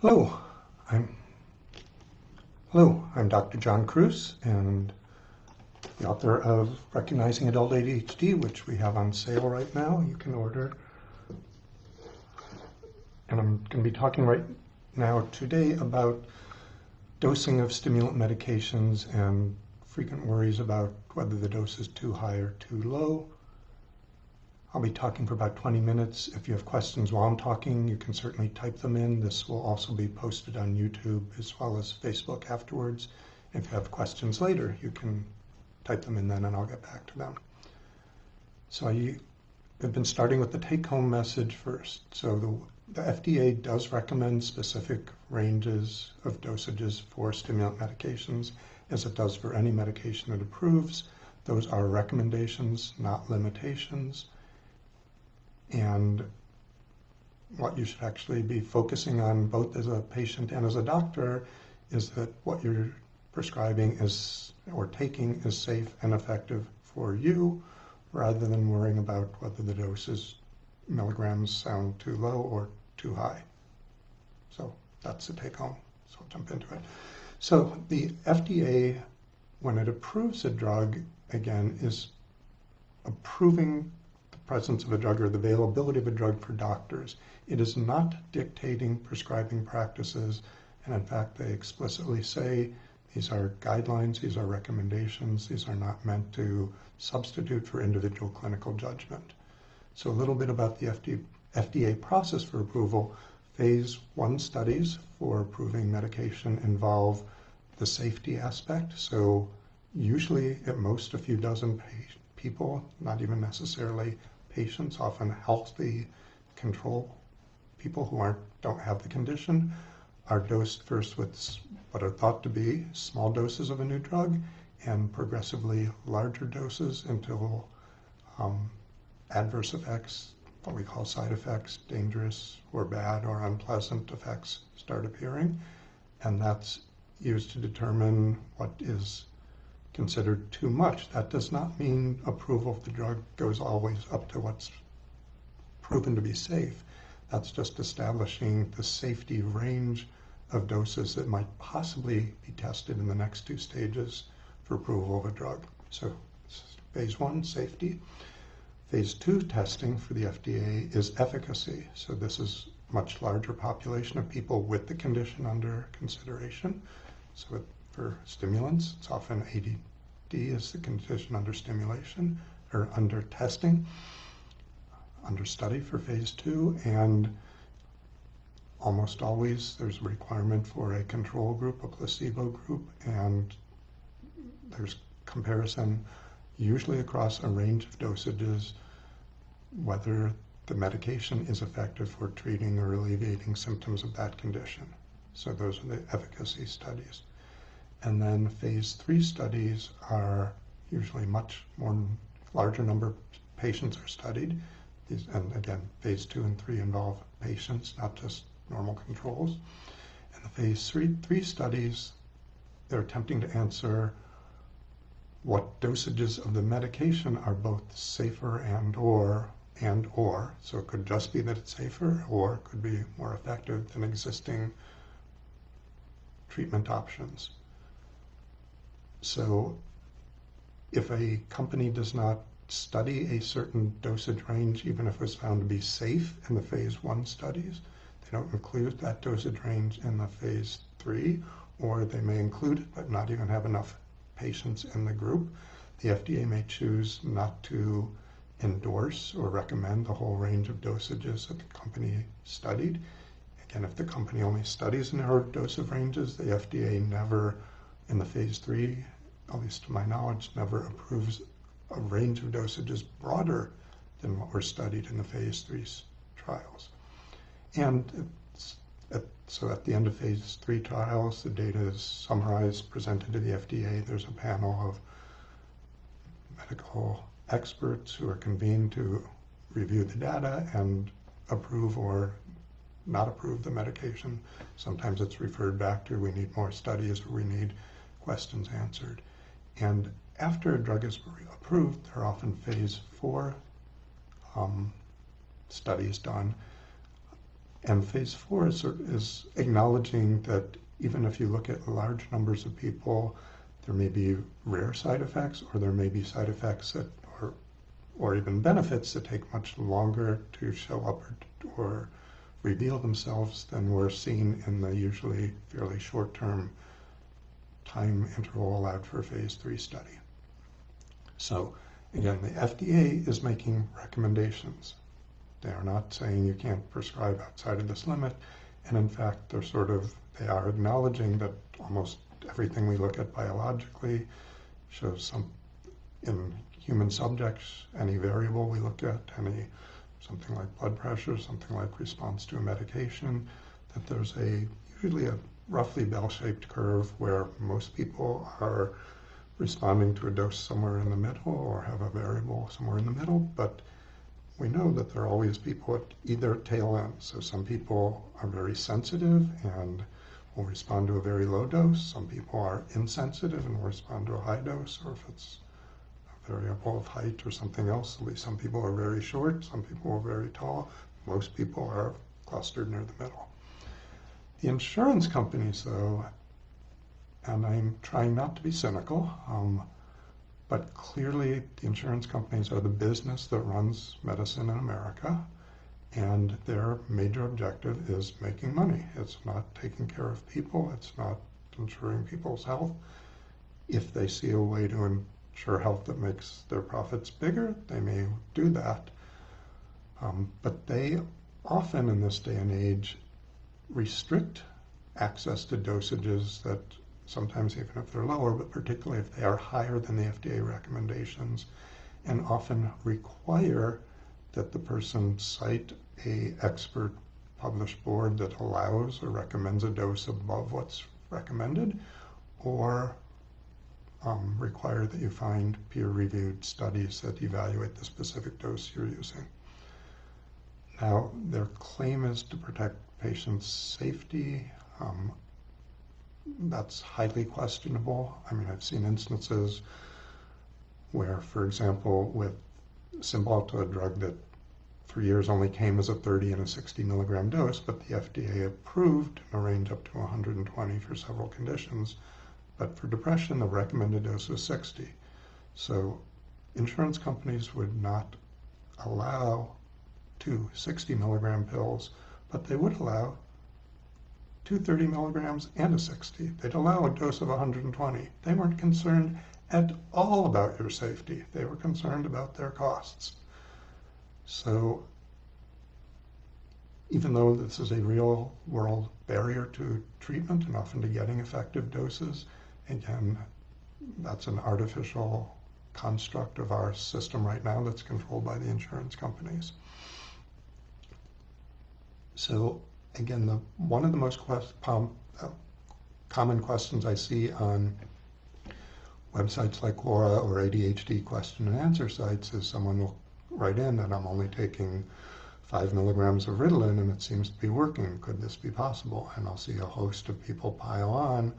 Hello, I'm Hello, I'm Dr. John Kruse and the author of Recognizing Adult ADHD, which we have on sale right now. You can order. And I'm going to be talking right now today about dosing of stimulant medications and frequent worries about whether the dose is too high or too low. I'll be talking for about 20 minutes. If you have questions while I'm talking, you can certainly type them in. This will also be posted on YouTube as well as Facebook afterwards. If you have questions later, you can type them in then and I'll get back to them. So I have been starting with the take-home message first. So the, the FDA does recommend specific ranges of dosages for stimulant medications, as it does for any medication it approves. Those are recommendations, not limitations and what you should actually be focusing on both as a patient and as a doctor is that what you're prescribing is or taking is safe and effective for you rather than worrying about whether the doses milligrams sound too low or too high. So that's the take home. So I'll jump into it. So the FDA, when it approves a drug, again, is approving presence of a drug or the availability of a drug for doctors. It is not dictating prescribing practices, and in fact, they explicitly say these are guidelines, these are recommendations, these are not meant to substitute for individual clinical judgment. So, a little bit about the FDA, process for approval. Phase one studies for approving medication involve the safety aspect. So, usually at most a few dozen people, not even necessarily patients, often healthy control people who aren't don't have the condition, are dosed first with what are thought to be small doses of a new drug and progressively larger doses until um, adverse effects, what we call side effects, dangerous or bad or unpleasant effects start appearing. And that's used to determine what is considered too much. That does not mean approval of the drug goes always up to what's proven to be safe. That's just establishing the safety range of doses that might possibly be tested in the next two stages for approval of a drug. So phase one, safety. Phase two testing for the FDA is efficacy. So this is much larger population of people with the condition under consideration. So for stimulants, it's often 80 D is the condition under stimulation or under testing, under study for phase two, and almost always there's a requirement for a control group, a placebo group, and there's comparison usually across a range of dosages whether the medication is effective for treating or alleviating symptoms of that condition. So those are the efficacy studies. And then phase three studies are usually much more larger number of patients are studied. These, and again, phase two and three involve patients, not just normal controls. And the phase three, three studies, they're attempting to answer what dosages of the medication are both safer and or and or so it could just be that it's safer or it could be more effective than existing treatment options so if a company does not study a certain dosage range, even if it was found to be safe in the phase one studies, they don't include that dosage range in the phase three, or they may include it but not even have enough patients in the group. The FDA may choose not to endorse or recommend the whole range of dosages that the company studied. Again, if the company only studies narrow dose of ranges, the FDA never in the phase three, at least to my knowledge, never approves a range of dosages broader than what were studied in the phase three trials. And at, so at the end of phase three trials, the data is summarized, presented to the FDA. There's a panel of medical experts who are convened to review the data and approve or not approve the medication. Sometimes it's referred back to we need more studies or we need questions answered. And after a drug is approved, there are often phase four um, studies done. And phase four is, is acknowledging that even if you look at large numbers of people, there may be rare side effects or there may be side effects that or, or even benefits that take much longer to show up or, or reveal themselves than we're seen in the usually fairly short-term time interval allowed for a phase three study. So again, the FDA is making recommendations. They are not saying you can't prescribe outside of this limit. And in fact, they're sort of, they are acknowledging that almost everything we look at biologically shows some, in human subjects, any variable we look at, any something like blood pressure, something like response to a medication, that there's a usually a roughly bell-shaped curve where most people are responding to a dose somewhere in the middle or have a variable somewhere in the middle, but we know that there are always people at either tail end. So some people are very sensitive and will respond to a very low dose. Some people are insensitive and will respond to a high dose, or if it's a variable of height or something else. Some people are very short, some people are very tall. Most people are clustered near the middle. The insurance companies, though, and I'm trying not to be cynical, um, but clearly, the insurance companies are the business that runs medicine in America, and their major objective is making money. It's not taking care of people, it's not ensuring people's health. If they see a way to ensure health that makes their profits bigger, they may do that. Um, but they often, in this day and age, restrict access to dosages that sometimes even if they're lower, but particularly if they are higher than the FDA recommendations, and often require that the person cite a expert published board that allows or recommends a dose above what's recommended, or um, require that you find peer-reviewed studies that evaluate the specific dose you're using. Now, their claim is to protect patients' safety. Um, that's highly questionable. I mean, I've seen instances where, for example, with Cymbalta, a drug that for years only came as a 30 and a 60 milligram dose, but the FDA approved a range up to 120 for several conditions. But for depression, the recommended dose was 60. So insurance companies would not allow two 60 milligram pills, but they would allow 230 milligrams and a 60. They'd allow a dose of 120. They weren't concerned at all about your safety. They were concerned about their costs. So even though this is a real world barrier to treatment and often to getting effective doses, again, that's an artificial construct of our system right now that's controlled by the insurance companies. So again, the, one of the most quest, um, uh, common questions I see on websites like Quora or ADHD question and answer sites is someone will write in that I'm only taking five milligrams of Ritalin and it seems to be working. Could this be possible? And I'll see a host of people pile on,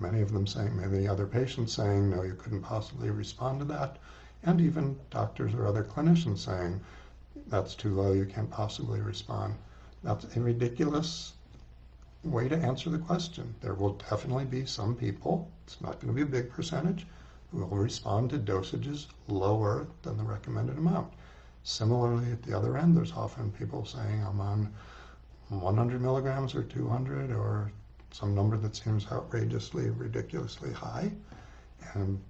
many of them saying, many other patients saying, no, you couldn't possibly respond to that. And even doctors or other clinicians saying, that's too low, you can't possibly respond. That's a ridiculous way to answer the question. There will definitely be some people, it's not going to be a big percentage, who will respond to dosages lower than the recommended amount. Similarly, at the other end, there's often people saying, I'm on 100 milligrams or 200 or some number that seems outrageously, ridiculously high. And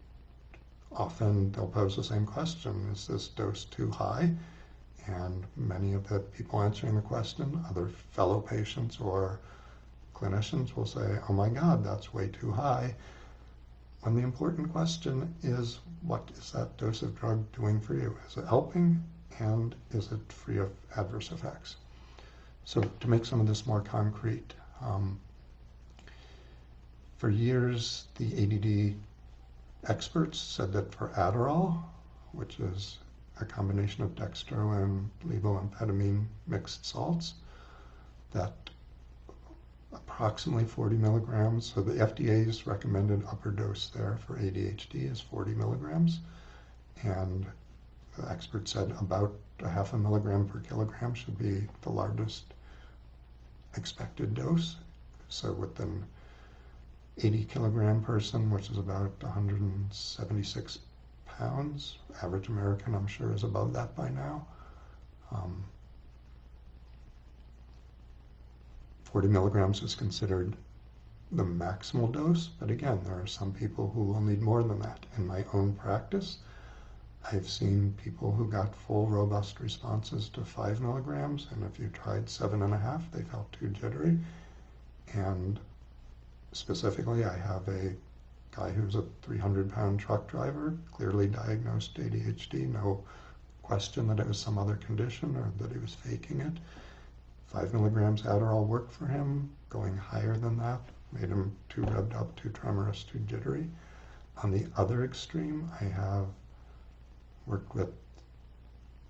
often they'll pose the same question, is this dose too high? And many of the people answering the question, other fellow patients or clinicians will say, oh my God, that's way too high. When the important question is, what is that dose of drug doing for you? Is it helping and is it free of adverse effects? So to make some of this more concrete, um, for years the ADD experts said that for Adderall, which is a combination of dextro and levoamphetamine mixed salts that approximately 40 milligrams. So the FDA's recommended upper dose there for ADHD is 40 milligrams. And the expert said about a half a milligram per kilogram should be the largest expected dose. So with an 80 kilogram person, which is about 176 pounds, average American, I'm sure, is above that by now. Um, 40 milligrams is considered the maximal dose, but again, there are some people who will need more than that. In my own practice, I've seen people who got full robust responses to five milligrams, and if you tried seven and a half, they felt too jittery. And specifically, I have a guy who's a 300 pound truck driver, clearly diagnosed ADHD, no question that it was some other condition or that he was faking it. Five milligrams Adderall worked for him. Going higher than that made him too revved up, too tremorous, too jittery. On the other extreme, I have worked with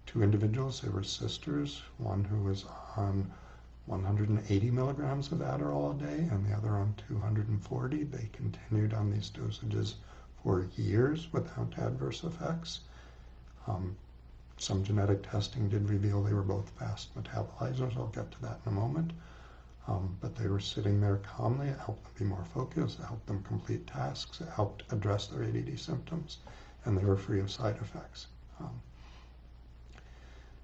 two individuals. They were sisters, one who was on 180 milligrams of Adderall a day and the other on 240. They continued on these dosages for years without adverse effects. Um, some genetic testing did reveal they were both fast metabolizers. I'll get to that in a moment. Um, but they were sitting there calmly. It helped them be more focused. It helped them complete tasks. It helped address their ADD symptoms. And they were free of side effects. Um,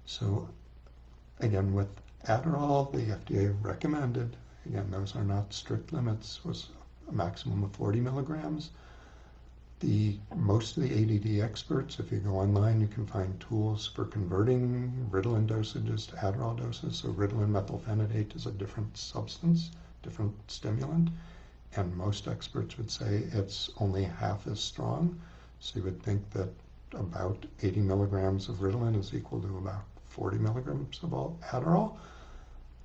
so again, with Adderall, the FDA recommended, again, those are not strict limits, was a maximum of 40 milligrams. The most of the ADD experts, if you go online, you can find tools for converting Ritalin dosages to Adderall doses. So Ritalin methylphenidate is a different substance, different stimulant, and most experts would say it's only half as strong. So you would think that about 80 milligrams of Ritalin is equal to about 40 milligrams of Adderall.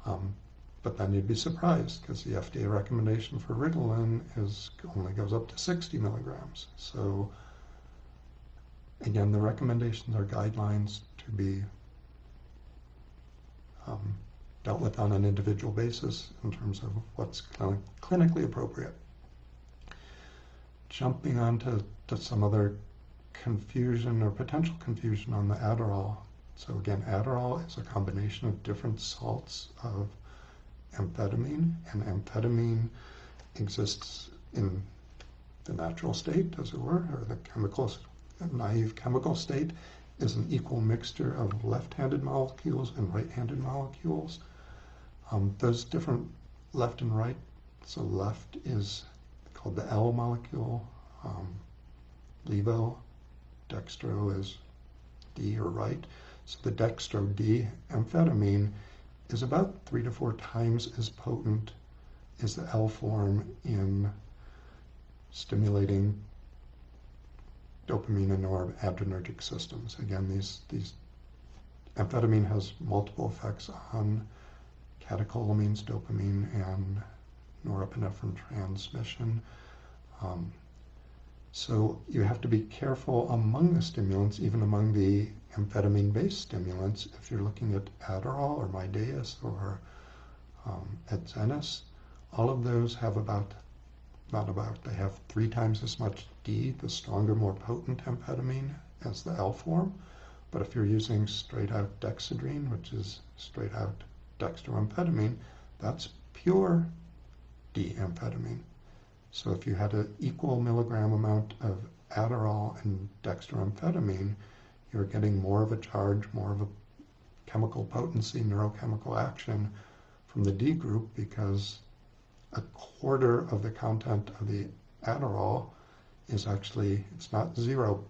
Um, but then you'd be surprised because the FDA recommendation for Ritalin is only goes up to 60 milligrams. So again, the recommendations are guidelines to be um, dealt with on an individual basis in terms of what's cl clinically appropriate. Jumping on to, to some other confusion or potential confusion on the Adderall. So again, Adderall is a combination of different salts of amphetamine, and amphetamine exists in the natural state, as it were, or the chemical, naive chemical state, is an equal mixture of left-handed molecules and right-handed molecules. Um, those different left and right, so left is called the L molecule, um, levo, dextro is D or right. So the dextro D amphetamine is about three to four times as potent as the L form in stimulating dopamine and noradrenergic systems. Again, these, these amphetamine has multiple effects on catecholamines, dopamine, and norepinephrine transmission. Um, so you have to be careful among the stimulants, even among the amphetamine-based stimulants, if you're looking at Adderall or Mydayis or um, all of those have about, not about, they have three times as much D, the stronger, more potent amphetamine, as the L form. But if you're using straight out dexedrine, which is straight out dextroamphetamine, that's pure D-amphetamine. So if you had an equal milligram amount of Adderall and dextroamphetamine, you're getting more of a charge, more of a chemical potency, neurochemical action from the D group because a quarter of the content of the Adderall is actually, it's not zero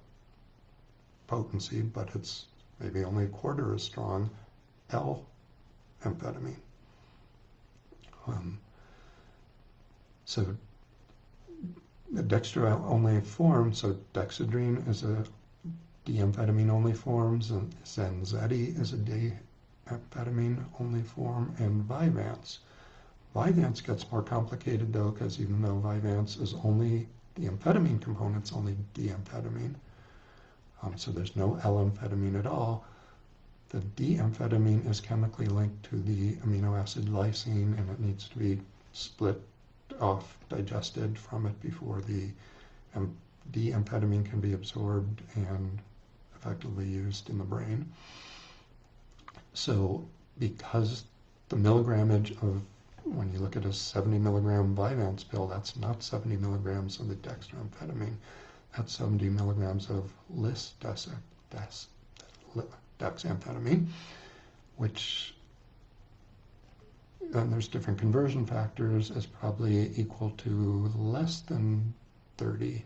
potency, but it's maybe only a quarter as strong L amphetamine. Um, so the only form, so dexedrine is a D-amphetamine only forms, and Zenzedi is a D-amphetamine only form, and Vyvanse. Vyvanse gets more complicated though, because even though Vyvanse is only the amphetamine component's only D-amphetamine, um, so there's no L-amphetamine at all. The D-amphetamine is chemically linked to the amino acid lysine, and it needs to be split off, digested from it before the um, D-amphetamine can be absorbed and effectively used in the brain. So because the milligramage of when you look at a 70 milligram Vyvanse pill, that's not 70 milligrams of the dextroamphetamine. That's 70 milligrams of lis dexamphetamine, which and there's different conversion factors, is probably equal to less than 30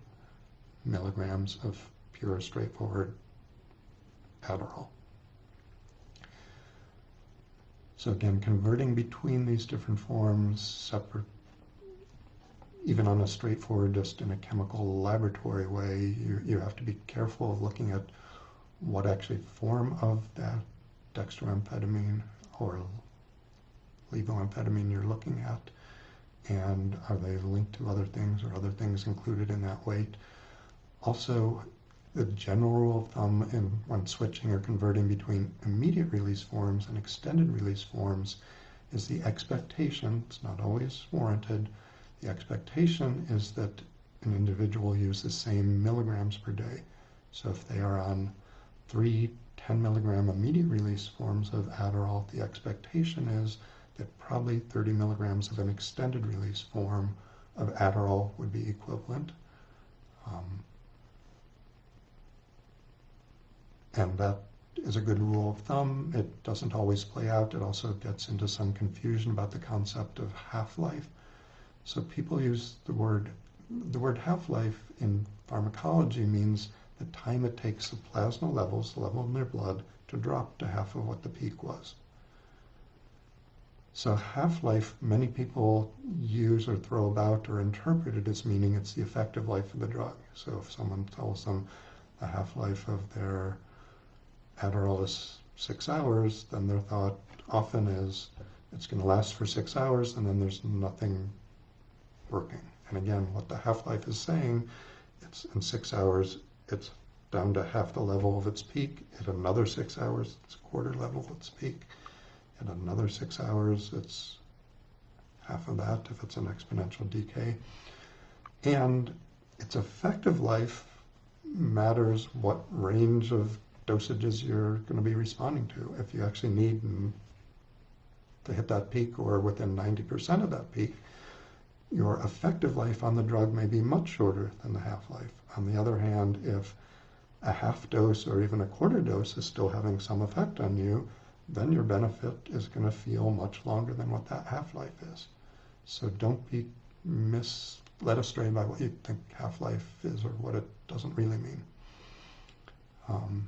milligrams of pure, straightforward Adderall. So again, converting between these different forms, separate, even on a straightforward, just in a chemical laboratory way, you, you have to be careful of looking at what actually form of that dextroamphetamine or levoamphetamine you're looking at, and are they linked to other things or other things included in that weight. Also, the general rule of thumb in, when switching or converting between immediate release forms and extended release forms is the expectation, it's not always warranted, the expectation is that an individual use the same milligrams per day. So if they are on three 10 milligram immediate release forms of Adderall, the expectation is that probably 30 milligrams of an extended release form of Adderall would be equivalent. Um, and that is a good rule of thumb. It doesn't always play out. It also gets into some confusion about the concept of half-life. So people use the word the word half-life in pharmacology means the time it takes the plasma levels, the level in their blood, to drop to half of what the peak was. So half-life, many people use or throw about or interpret it as meaning it's the effective life of the drug. So if someone tells them the half-life of their Adderall is six hours, then their thought often is it's going to last for six hours and then there's nothing working. And again, what the half-life is saying, it's in six hours, it's down to half the level of its peak. At another six hours, it's a quarter level of its peak in another six hours, it's half of that if it's an exponential decay. And its effective life matters what range of dosages you're going to be responding to. If you actually need to hit that peak or within 90% of that peak, your effective life on the drug may be much shorter than the half-life. On the other hand, if a half dose or even a quarter dose is still having some effect on you, then your benefit is going to feel much longer than what that half-life is. So don't be misled astray by what you think half-life is or what it doesn't really mean. Um,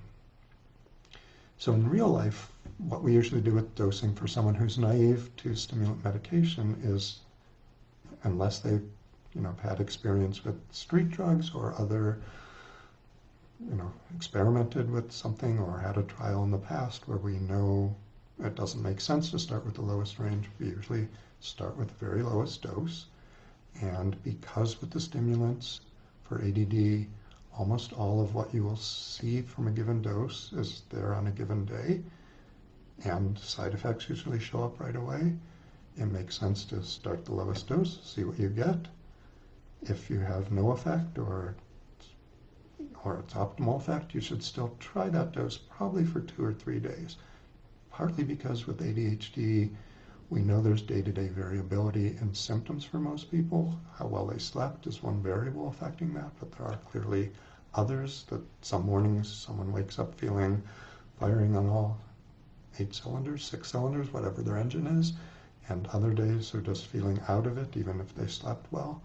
so in real life, what we usually do with dosing for someone who's naive to stimulant medication is, unless they've you know, had experience with street drugs or other you know, experimented with something or had a trial in the past where we know it doesn't make sense to start with the lowest range, we usually start with the very lowest dose. And because with the stimulants for ADD, almost all of what you will see from a given dose is there on a given day, and side effects usually show up right away, it makes sense to start the lowest dose, see what you get. If you have no effect or or its optimal effect, you should still try that dose probably for two or three days. Partly because with ADHD, we know there's day-to-day variability in symptoms for most people. How well they slept is one variable affecting that, but there are clearly others that some mornings someone wakes up feeling firing on all eight cylinders, six cylinders, whatever their engine is, and other days they're just feeling out of it even if they slept well.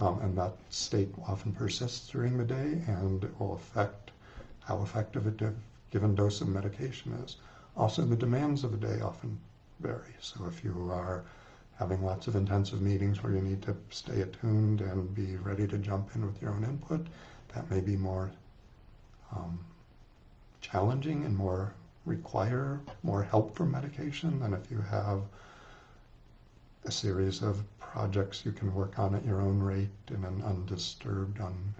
Um, and that state often persists during the day and it will affect how effective a given dose of medication is. Also, the demands of the day often vary. So if you are having lots of intensive meetings where you need to stay attuned and be ready to jump in with your own input, that may be more um, challenging and more require more help from medication than if you have a series of projects you can work on at your own rate in an undisturbed un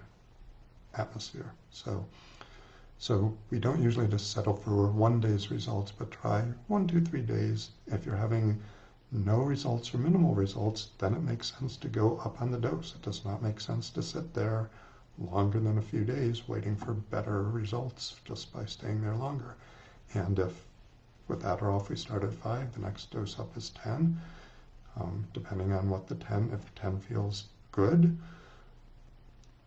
atmosphere. So, so we don't usually just settle for one day's results, but try one, two, three days. If you're having no results or minimal results, then it makes sense to go up on the dose. It does not make sense to sit there longer than a few days waiting for better results just by staying there longer. And if with Adderall, if we start at five, the next dose up is 10, um, depending on what the 10, if the 10 feels good,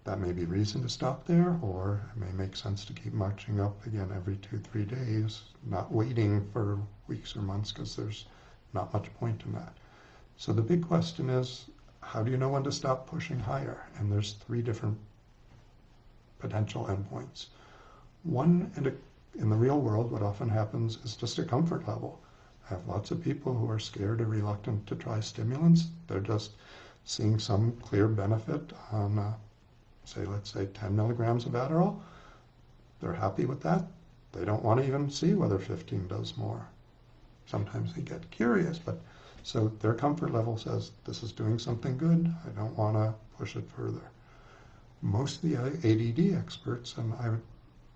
that may be reason to stop there, or it may make sense to keep marching up again every two, three days, not waiting for weeks or months because there's not much point in that. So the big question is, how do you know when to stop pushing higher? And there's three different potential endpoints. One, in, a, in the real world, what often happens is just a comfort level. I have lots of people who are scared or reluctant to try stimulants. They're just seeing some clear benefit on, uh, say, let's say 10 milligrams of Adderall. They're happy with that. They don't want to even see whether 15 does more. Sometimes they get curious, but so their comfort level says this is doing something good. I don't want to push it further. Most of the ADD experts, and I would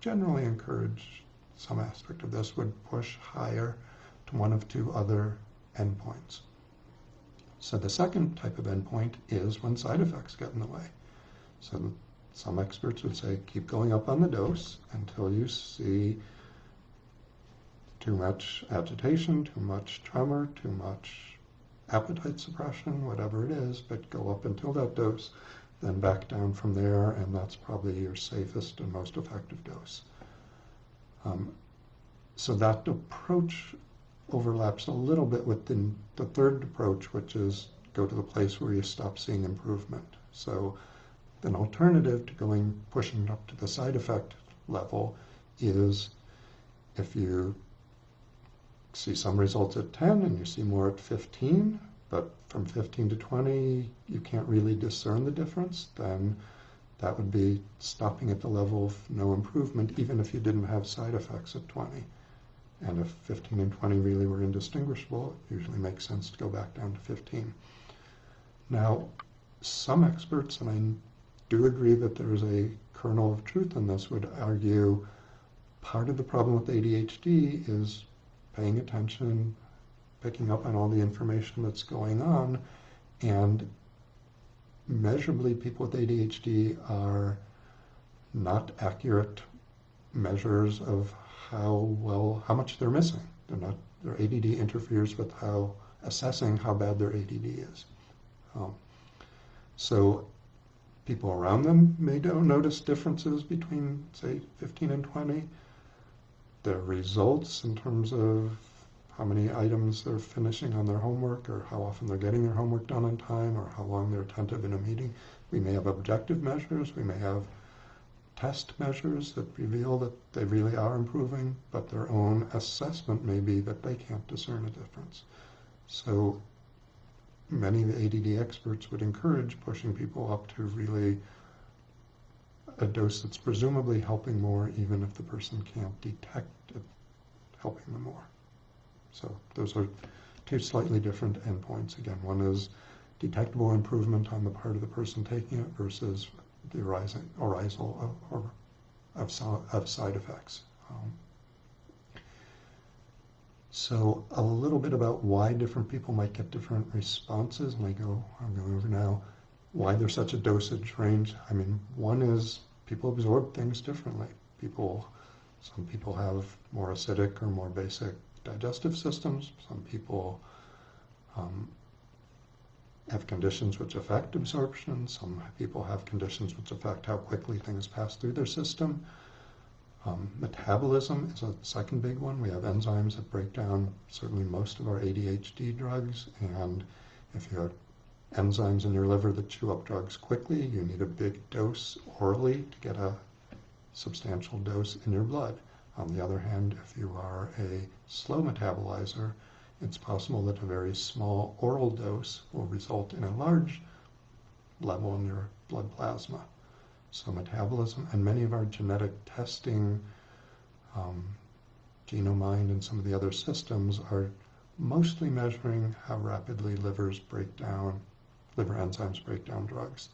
generally encourage some aspect of this, would push higher to one of two other endpoints. So the second type of endpoint is when side effects get in the way. So some experts would say keep going up on the dose until you see too much agitation, too much tremor, too much appetite suppression, whatever it is, but go up until that dose, then back down from there, and that's probably your safest and most effective dose. Um, so that approach overlaps a little bit with the, the third approach, which is go to the place where you stop seeing improvement. So an alternative to going pushing up to the side effect level is if you see some results at 10 and you see more at 15, but from 15 to 20 you can't really discern the difference, then that would be stopping at the level of no improvement even if you didn't have side effects at 20. And if 15 and 20 really were indistinguishable, it usually makes sense to go back down to 15. Now, some experts, and I do agree that there is a kernel of truth in this, would argue part of the problem with ADHD is paying attention, picking up on all the information that's going on, and measurably people with ADHD are not accurate measures of how well, how much they're missing. They're not, their ADD interferes with how, assessing how bad their ADD is. Um, so people around them may don't notice differences between, say, 15 and 20 their results in terms of how many items they're finishing on their homework or how often they're getting their homework done on time or how long they're attentive in a meeting. We may have objective measures, we may have test measures that reveal that they really are improving, but their own assessment may be that they can't discern a difference. So many of the ADD experts would encourage pushing people up to really a dose that's presumably helping more, even if the person can't detect it helping them more. So those are two slightly different endpoints. Again, one is detectable improvement on the part of the person taking it versus the arising, arisal of, of, of side effects. Um, so a little bit about why different people might get different responses, and I go, I'm going over now, why there's such a dosage range. I mean, one is people absorb things differently. People, some people have more acidic or more basic digestive systems. Some people um, have conditions which affect absorption. Some people have conditions which affect how quickly things pass through their system. Um, metabolism is a second big one. We have enzymes that break down certainly most of our ADHD drugs, and if you have enzymes in your liver that chew up drugs quickly. You need a big dose orally to get a substantial dose in your blood. On the other hand, if you are a slow metabolizer, it's possible that a very small oral dose will result in a large level in your blood plasma. So metabolism and many of our genetic testing, um, Genomind and some of the other systems are mostly measuring how rapidly livers break down liver enzymes break down drugs.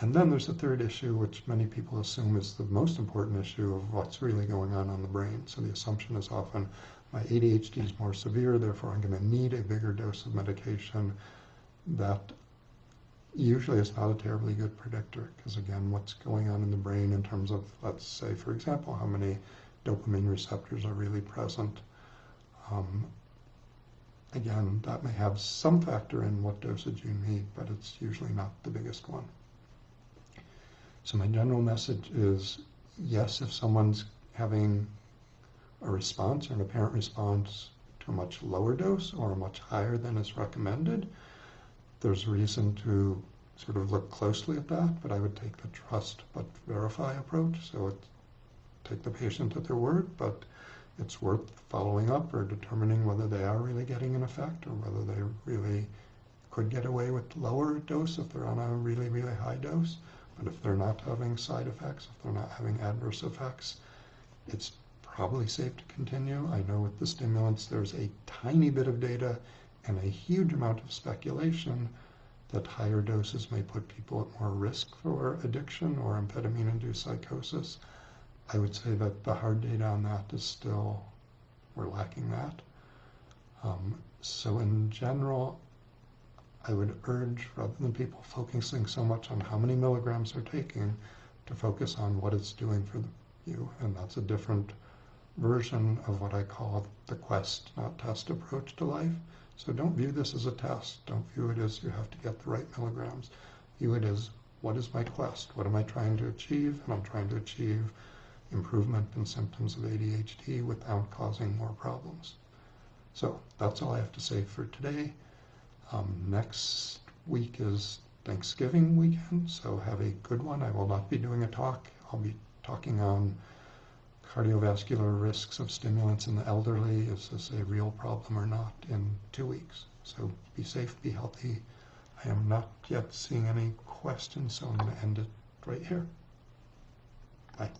And then there's a third issue, which many people assume is the most important issue of what's really going on on the brain. So the assumption is often my ADHD is more severe, therefore I'm going to need a bigger dose of medication. That usually is not a terribly good predictor because, again, what's going on in the brain in terms of, let's say, for example, how many dopamine receptors are really present. Um, again, that may have some factor in what dosage you need, but it's usually not the biggest one. So my general message is, yes, if someone's having a response or an apparent response to a much lower dose or a much higher than is recommended, there's reason to sort of look closely at that, but I would take the trust but verify approach. So it's take the patient at their word, but it's worth following up or determining whether they are really getting an effect or whether they really could get away with lower dose if they're on a really, really high dose. But if they're not having side effects, if they're not having adverse effects, it's probably safe to continue. I know with the stimulants, there's a tiny bit of data and a huge amount of speculation that higher doses may put people at more risk for addiction or amphetamine-induced psychosis. I would say that the hard data on that is still, we're lacking that. Um, so in general, I would urge, rather than people focusing so much on how many milligrams they're taking, to focus on what it's doing for you. And that's a different version of what I call the quest, not test approach to life. So don't view this as a test. Don't view it as you have to get the right milligrams. View it as what is my quest? What am I trying to achieve? And I'm trying to achieve improvement in symptoms of ADHD without causing more problems. So that's all I have to say for today. Um, next week is Thanksgiving weekend, so have a good one. I will not be doing a talk. I'll be talking on cardiovascular risks of stimulants in the elderly. Is this a real problem or not in two weeks? So be safe, be healthy. I am not yet seeing any questions, so I'm going to end it right here. Bye.